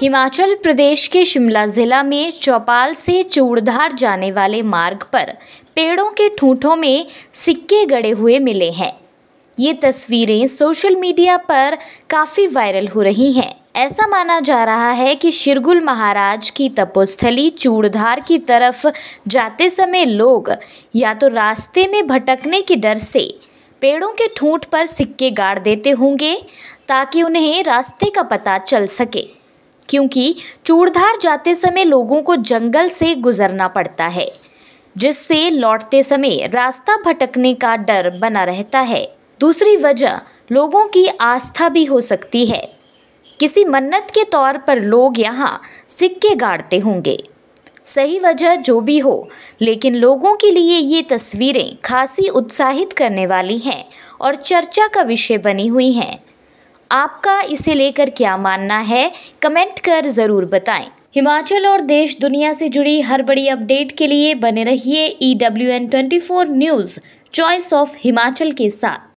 हिमाचल प्रदेश के शिमला जिला में चौपाल से चूड़धार जाने वाले मार्ग पर पेड़ों के ठूंठों में सिक्के गड़े हुए मिले हैं। ये तस्वीरें सोशल मीडिया पर काफ़ी वायरल हो रही हैं। ऐसा माना जा रहा है कि शिरगुल महाराज की तपोस्थली चूड़धार की तरफ़ जाते समय लोग या तो रास्ते में भटकने के डर से पेड़ों के ठूंठ पर सिक्के गाड़ देते होंगे ताकि उन्हें रास्ते का पता चल सके। क्योंकि चूड़धार जाते समय लोगों को जंगल से गुजरना पड़ता है, जिससे लौटते समय रास्ता भटकने का डर बना रहता है। दूसरी वजह, लोगों की आस्था भी हो सकती है। किसी मन्नत के तौर पर लोग यहाँ सिक्के गाड़ते होंगे। सही वजह जो भी हो, लेकिन लोगों के लिए ये तस्वीरें खासी उत्साहित करने वाली हैं और चर्चा का विषय बनी हुई हैं। आपका इसे लेकर क्या मानना है? कमेंट कर ज़रूर बताएँ। हिमाचल और देश दुनिया से जुड़ी हर बड़ी अपडेट के लिए बने रहिए E W N twenty four news choice of Himachal के साथ।